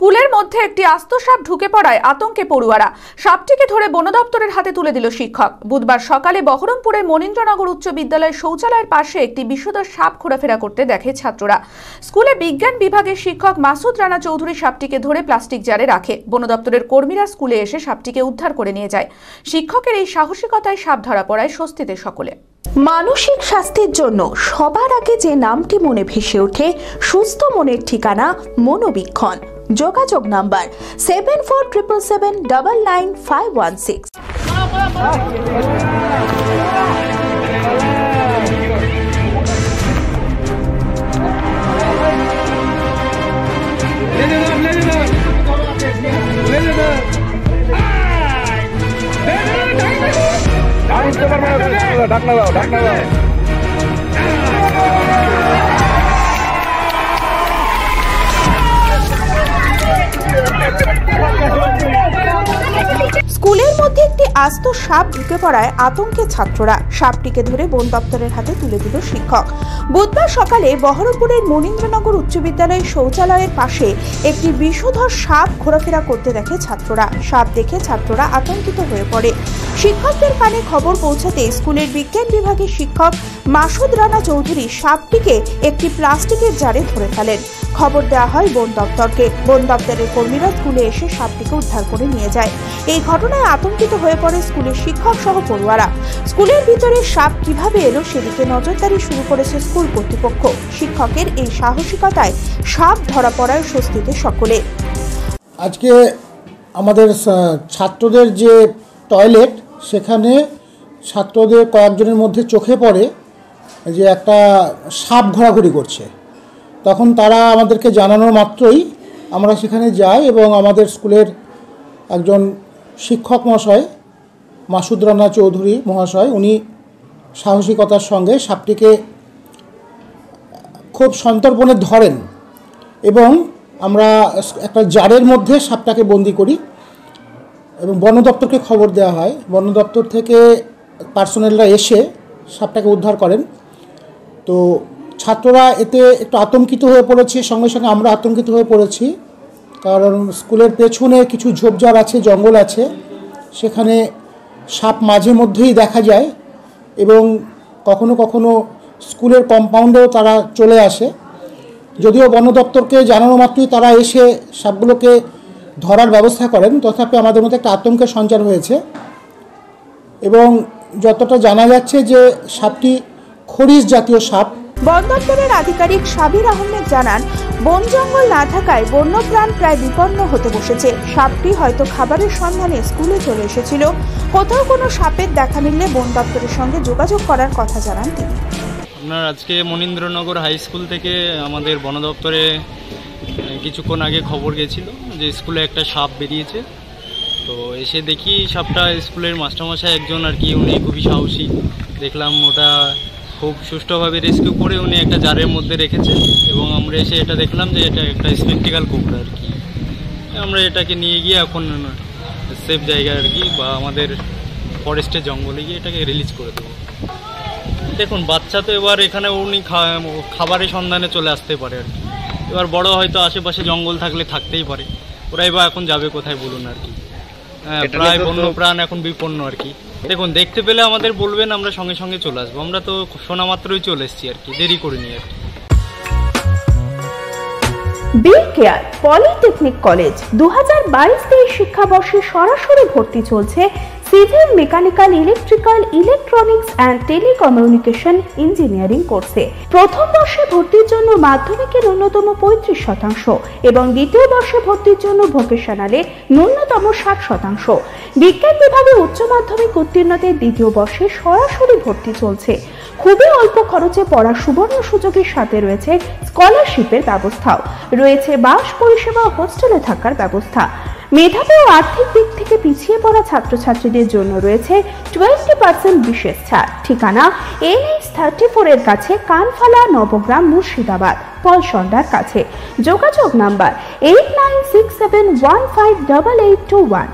স্কুলের মধ্যে একটি আস্ত সাপ ঢুকে পড়ায় আতঙ্কে পড়ুয়ারা। সাপটিকে ধরে বন দপ্তরের হাতে তুলে দিল শিক্ষক। বুধবার সকালে বহরমপুরের মনীন্দ্রনগর উচ্চ বিদ্যালয়ের শৌচালয়ের পাশে একটি বিষধর সাপ ঘোরাফেরা করতে দেখে ছাত্ররা। স্কুলে বিজ্ঞান বিভাগের শিক্ষক মাসুদ রানা চৌধুরী সাপটিকে ধরে প্লাস্টিক জারে রাখে। বন দপ্তরের কর্মীরা স্কুলে এসে সাপটিকে উদ্ধার করে নিয়ে যায়। শিক্ষকের এই সাহসিকতায় সাপ ধরা পড়ায় স্বস্তিতে সকলে। মানসিক স্বাস্থ্যের জন্য সবার আগে যে নামটি মনে ভেসে ওঠে, সুস্থ মনের ঠিকানা মনোবীক্ষণ। যোগাযোগ number seven four triple seven double nine five one six. ঢাকনা দাও ঢাকনা দাও স্কুলের মধ্যে একটি আস্ত সাপ ঢুকে পড়ায় আতঙ্কে ছাত্ররা। সাপটিকে ধরে বন দপ্তরের হাতে তুলে দিল শিক্ষক। বুধবার সকালে বহরমপুরের মনীন্দ্রনগর উচ্চ বিদ্যালয়ের শৌচালয়ের পাশে একটি বিষধর সাপ ঘোরাফেরা করতে দেখে ছাত্ররা। সাপ দেখে ছাত্ররা আতঙ্কিত হয়ে পড়ে। শিক্ষকদের কানে খবর পৌঁছাতে স্কুলের বিজ্ঞান বিভাগের শিক্ষক মাসুদ রানা চৌধুরী সাপটিকে একটি প্লাস্টিকের জারে ধরে ফেলেন। খবর দেওয়া হয় বন দপ্তরকে। বন দপ্তরের কর্মীরা স্কুলে এসে সাপটিকে উদ্ধার করে নিয়ে যায়। এই ঘটনায় আতঙ্কিত হয়ে পড়ে স্কুলের শিক্ষক সহ পড়ুয়ারা। স্কুলের ভিতরে সাপ কীভাবে এলো সেদিকে নজরদারি শুরু করেছে স্কুল কর্তৃপক্ষ। শিক্ষকের এই সাহসিকতায় সাপ ধরা পড়ায় স্বস্তিতে সকলে। আজকে আমাদের ছাত্রদের যে টয়লেট, সেখানে ছাত্রদের কয়েকজনের মধ্যে চোখে পড়ে যে একটা সাপ ঘোরাঘুরি করছে। তখন তারা আমাদেরকে জানানোর মাত্রই আমরা সেখানে যাই এবং আমাদের স্কুলের একজন শিক্ষক মহাশয়, মাসুদ রানা চৌধুরী মহাশয়, উনি সাহসিকতার সঙ্গে সাপটিকে খুব সন্তর্পণে ধরেন এবং আমরা একটা জারের মধ্যে সাপটাকে বন্দি করি এবং বন দপ্তরকে খবর দেওয়া হয়। বন দপ্তর থেকে পার্সোনেলরা এসে সাপটাকে উদ্ধার করেন। তো ছাত্ররা এতে একটু আতঙ্কিত হয়ে পড়েছে, সঙ্গে সঙ্গে আমরা আতঙ্কিত হয়ে পড়েছি। কারণ স্কুলের পেছনে কিছু ঝোপঝাড় আছে, জঙ্গল আছে। সেখানে সাপ মাঝে মধ্যেই দেখা যায় এবং কখনো কখনো স্কুলের কম্পাউন্ডেও তারা চলে আসে। যদিও বন দপ্তরকে জানানো মাত্রই তারা এসে সাপগুলোকে ধরার ব্যবস্থা করেন, তথাপি আমাদের মধ্যে একটা আতঙ্কের সঞ্চার হয়েছে। এবং যতটা জানা যাচ্ছে যে সাপটি খরিস জাতীয় সাপ বন দপ্তরের আধিকারিক সাবির আহমেদ জানান, বন জঙ্গল না থাকায় বন্যপ্রাণ প্রায় বিপন্ন হতে বসেছে। সাপটি হয়তো খাবারের সন্ধানে স্কুলে চলে এসেছিল। কোথাও কোনো সাপের দেখা মিললে বন দপ্তরের সঙ্গে যোগাযোগ করার কথা জানান তিনি। আপনার আজকে মনীন্দ্রনগর হাই স্কুল থেকে আমাদের বন দপ্তরে কিছুক্ষণ আগে খবর গেছিল যে স্কুলে একটা সাপ বেরিয়েছে। তো এসে দেখি সাপটা স্কুলের মাস্টারমশাই একজন আর কি, উনি খুবই সাহসী। দেখলাম ওটা খুব সুষ্ঠুভাবে রেস্কিউ করে উনি একটা জারের মধ্যে রেখেছে এবং আমরা এসে এটা দেখলাম যে এটা একটা স্পেকটিক্যাল কুকুর আর কি। আমরা এটাকে নিয়ে গিয়ে এখন সেফ জায়গায় আর কি বা আমাদের ফরেস্টের জঙ্গলে গিয়ে এটাকে রিলিজ করে দেবো। দেখুন, বাচ্চা তো এবার এখানে উনি খাবারের সন্ধানে চলে আসতে পারে আর কি। এবার বড় হয়তো আশেপাশে জঙ্গল থাকলে থাকতেই পারে। ওরাই বা এখন যাবে কোথায় বলুন আর কি। প্রায় বন্য প্রাণ এখন বিপন্ন আর কি। দেখুন দেখতে পেলে আমাদের বলবেন আমরা সঙ্গে সঙ্গে চলে আসব। আমরা তো শোনা মাত্রই চলে এসেছি আর কি দেরি করিনি আর কি। বি কেয়ার পলিটেকনিক কলেজ দু হাজার বাইশ তেইশ শিক্ষাবর্ষে সরাসরি ভর্তি চলছে civil, mechanical, electrical, electronics and telecommunication engineering কোর্সে প্রথম বর্ষে ভর্তির জন্য মাধ্যমিকের ন্যূনতম পঁয়ত্রিশ শতাংশ এবং দ্বিতীয় বর্ষে ভর্তির জন্য ভোকেশনালে ন্যূনতম ষাট শতাংশ। বিজ্ঞান বিভাগে উচ্চ মাধ্যমিক উত্তীর্ণদের দ্বিতীয় বর্ষে সরাসরি ভর্তি চলছে। খুবই অল্প খরচে পড়ার সুবর্ণ সুযোগের সাথে রয়েছে স্কলারশিপের ব্যবস্থাও। রয়েছে বাস, পরিষেবা হোস্টেলে থাকার ব্যবস্থা। মেধাবী ও আর্থিক দিক থেকে পিছিয়ে পড়া ছাত্রছাত্রীদের জন্য রয়েছে টোয়েন্টি পার্সেন্ট বিশেষ ছাড়। ঠিকানা এনএইচ থার্টি ফোরের কাছে কানফালা, নবগ্রাম, মুর্শিদাবাদ। পলসন্ডার কাছে। যোগাযোগ number eight nine six seven one five double eight two one.